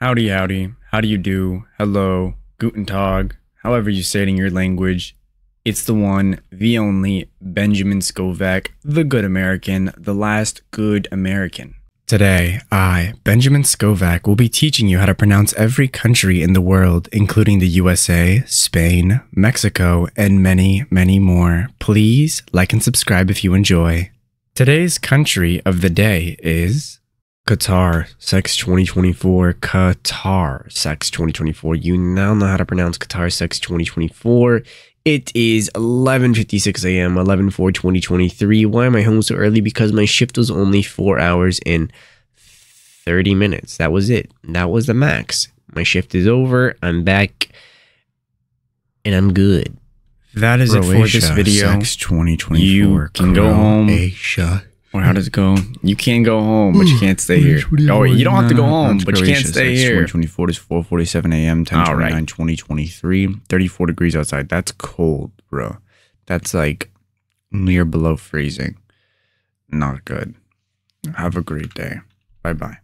Howdy, howdy. How do you do? Hello, guten tag. However you say it in your language. It's the one, the only Benjamin Scovach, the good American, the last good American. Today, I, Benjamin Scovach, will be teaching you how to pronounce every country in the world, including the USA, Spain, Mexico, and many, many more. Please like and subscribe if you enjoy. Today's country of the day is Qatar, Sex 2024. Qatar, Sex 2024. You now know how to pronounce Qatar, Sex 2024. It is 11:56 a.m. 11 4 2023. Why am I home so early? Because my shift was only 4 hours and 30 minutes. That was it. That was the max. My shift is over. I'm back and I'm good. That is it for this video. Sex 2024. You can go home. Croatia. Or how does it go? You can go home, but you mm. can't stay here. Oh, you don't have to go home, but you can't stay here. 2024 is 4:47 a.m. 10 All right. 2023. 34 degrees outside. That's cold, bro. That's like near below freezing. Not good. Have a great day. Bye bye.